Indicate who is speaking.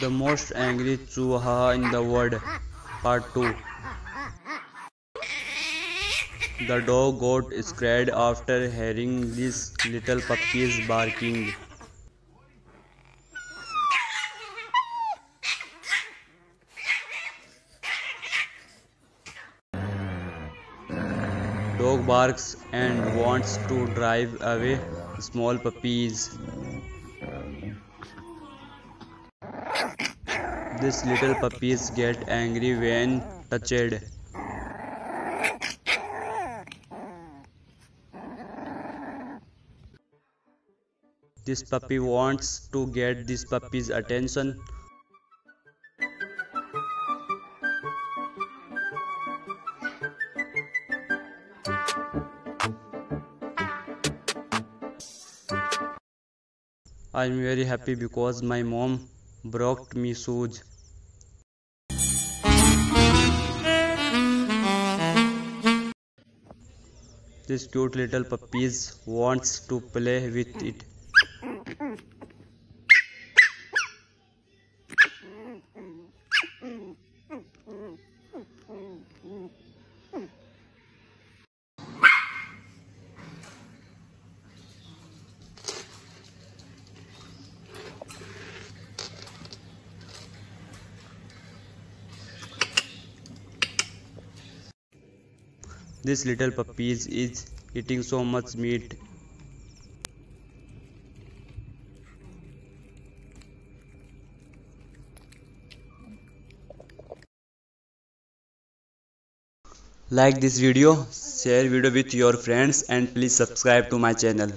Speaker 1: The most angry Chihuahua in the world. Part 2. The dog got scared after hearing these little puppies barking. Dog barks and wants to drive away small puppies. These little puppies get angry when touched. This puppy wants to get this puppy's attention. I'm very happy because my mom brought me shoes. This cute little puppies wants to play with it. This little puppy is eating so much meat. Like this video, share video with your friends and please subscribe to my channel.